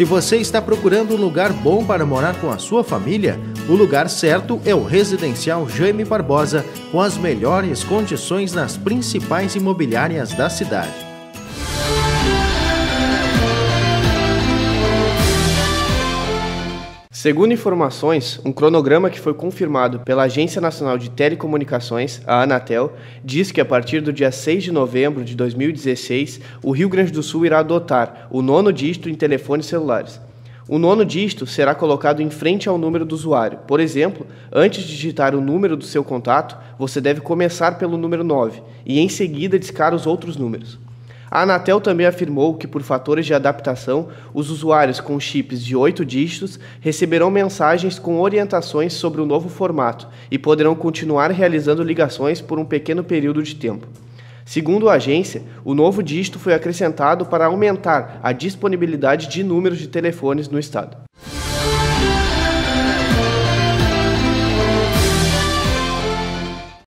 Se você está procurando um lugar bom para morar com a sua família, o lugar certo é o Residencial Jaime Barbosa, com as melhores condições nas principais imobiliárias da cidade. Segundo informações, um cronograma que foi confirmado pela Agência Nacional de Telecomunicações, a Anatel, diz que a partir do dia 6 de novembro de 2016, o Rio Grande do Sul irá adotar o nono dígito em telefones celulares. O nono dígito será colocado em frente ao número do usuário. Por exemplo, antes de digitar o número do seu contato, você deve começar pelo número 9 e em seguida discar os outros números. A Anatel também afirmou que, por fatores de adaptação, os usuários com chips de 8 dígitos receberão mensagens com orientações sobre o novo formato e poderão continuar realizando ligações por um pequeno período de tempo. Segundo a agência, o novo dígito foi acrescentado para aumentar a disponibilidade de números de telefones no estado.